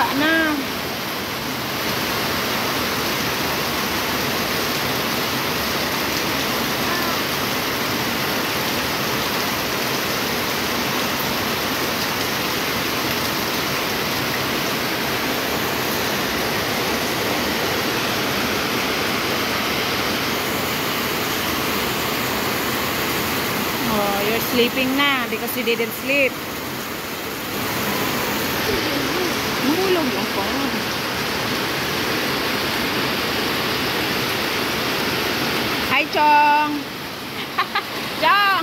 Thuận Oh, you're sleeping now because you didn't sleep. 用油管 Hãy cho Cho